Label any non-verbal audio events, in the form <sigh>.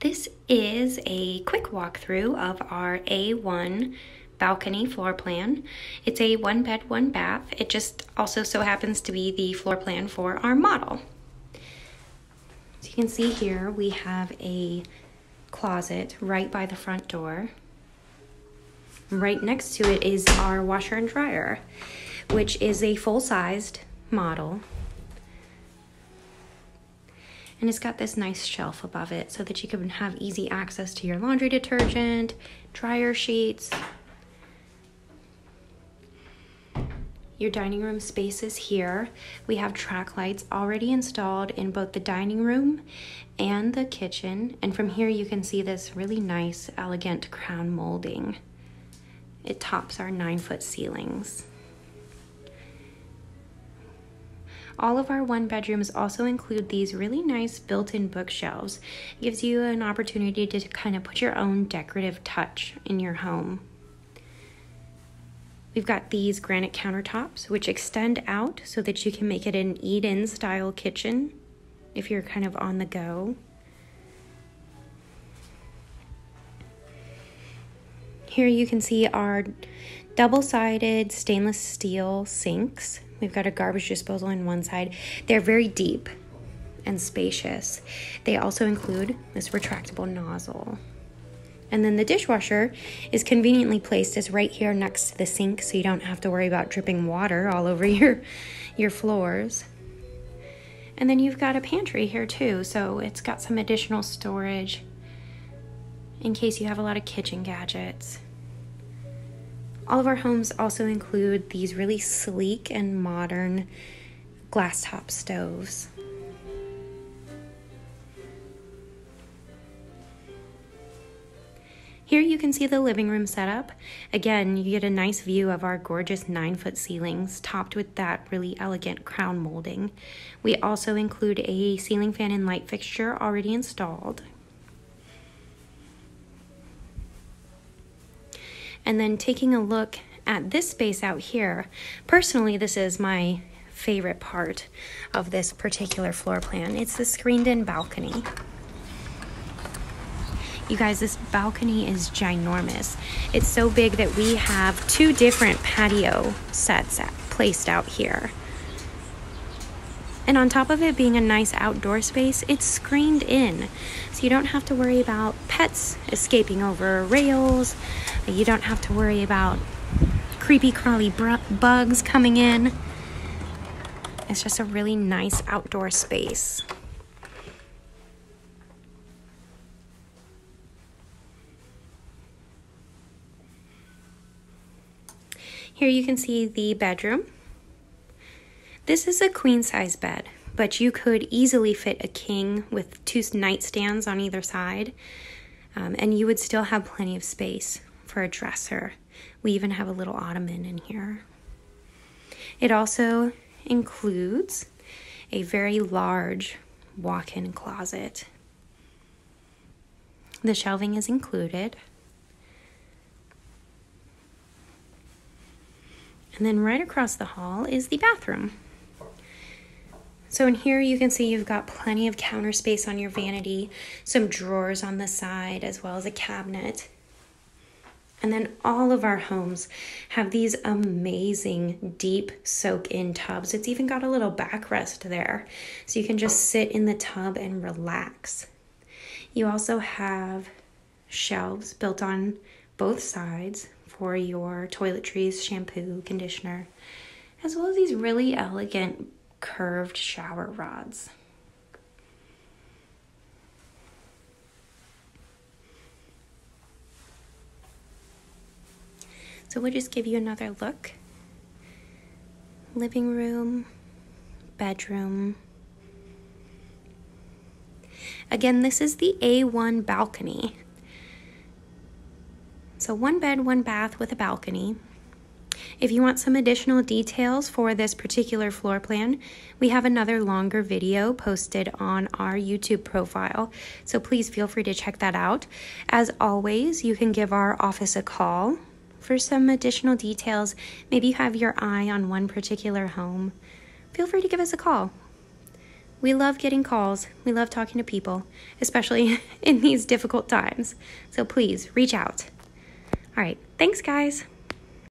This is a quick walkthrough of our A1 balcony floor plan. It's a one bed, one bath. It just also so happens to be the floor plan for our model. As you can see here, we have a closet right by the front door. Right next to it is our washer and dryer, which is a full-sized model and it's got this nice shelf above it so that you can have easy access to your laundry detergent, dryer sheets. Your dining room space is here. We have track lights already installed in both the dining room and the kitchen. And from here you can see this really nice, elegant crown molding. It tops our nine foot ceilings. All of our one bedrooms also include these really nice built-in bookshelves. It gives you an opportunity to kind of put your own decorative touch in your home. We've got these granite countertops which extend out so that you can make it an eat-in style kitchen if you're kind of on the go. Here you can see our double-sided stainless steel sinks We've got a garbage disposal on one side. They're very deep and spacious. They also include this retractable nozzle. And then the dishwasher is conveniently placed as right here next to the sink so you don't have to worry about dripping water all over <laughs> your, your floors. And then you've got a pantry here too, so it's got some additional storage in case you have a lot of kitchen gadgets. All of our homes also include these really sleek and modern glass top stoves. Here you can see the living room setup. Again, you get a nice view of our gorgeous nine foot ceilings topped with that really elegant crown molding. We also include a ceiling fan and light fixture already installed. And then taking a look at this space out here, personally, this is my favorite part of this particular floor plan. It's the screened in balcony. You guys, this balcony is ginormous. It's so big that we have two different patio sets placed out here. And on top of it being a nice outdoor space, it's screened in. So you don't have to worry about pets escaping over rails. You don't have to worry about creepy crawly bugs coming in. It's just a really nice outdoor space. Here you can see the bedroom. This is a queen size bed, but you could easily fit a king with two nightstands on either side, um, and you would still have plenty of space for a dresser. We even have a little ottoman in here. It also includes a very large walk in closet. The shelving is included. And then right across the hall is the bathroom. So in here you can see you've got plenty of counter space on your vanity, some drawers on the side, as well as a cabinet. And then all of our homes have these amazing deep soak in tubs. It's even got a little backrest there, so you can just sit in the tub and relax. You also have shelves built on both sides for your toiletries, shampoo, conditioner, as well as these really elegant curved shower rods. So we'll just give you another look. Living room, bedroom. Again, this is the A1 balcony. So one bed, one bath with a balcony. If you want some additional details for this particular floor plan, we have another longer video posted on our YouTube profile, so please feel free to check that out. As always, you can give our office a call for some additional details. Maybe you have your eye on one particular home. Feel free to give us a call. We love getting calls. We love talking to people, especially <laughs> in these difficult times. So please reach out. All right. Thanks, guys.